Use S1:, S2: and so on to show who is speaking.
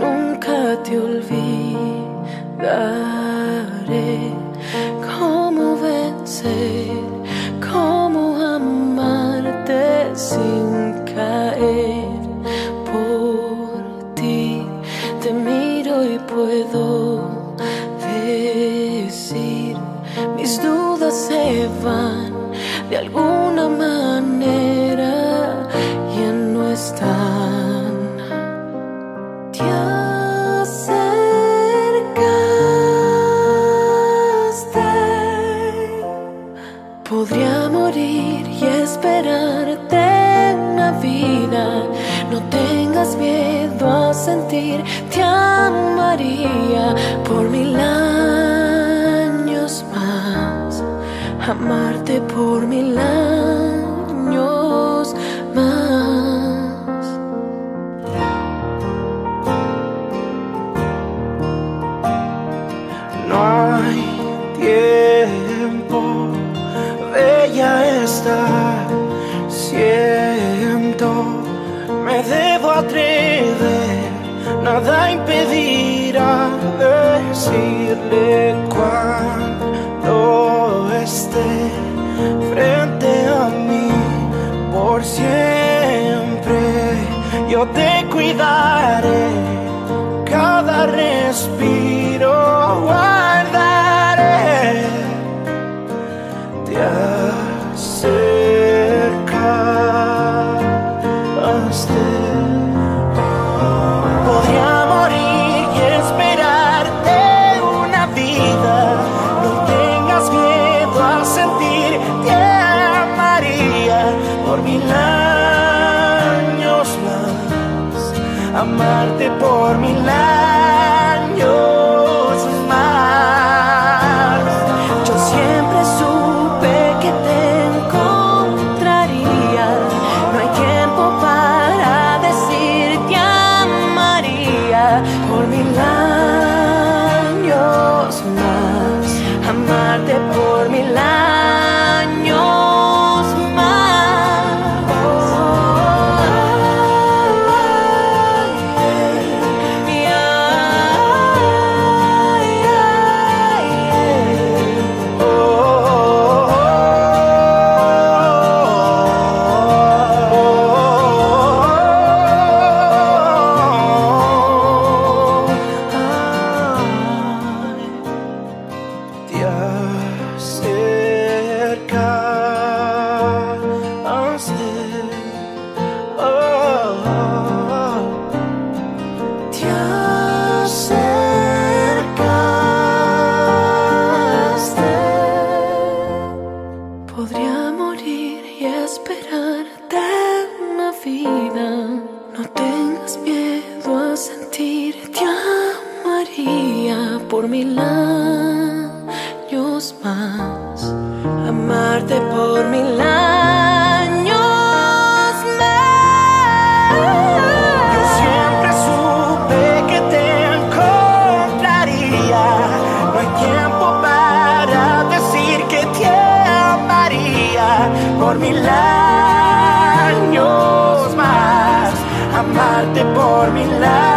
S1: nunca te olvidaré. ¿Cómo vencer? ¿Cómo amarte sin caer por ti? Te miro y puedo decir, mis dudas se van de alguna manera te amaría por mil años más, amarte por mil años
S2: nada impedirá decirle cuando esté frente a mí por siempre. Yo te cuidaré por mil años más. Amarte por mil años
S1: esperarte una vida. No tengas miedo a sentir, te amaría por mil años más. Amarte por mil años
S2: por mil años más. Amarte por mil años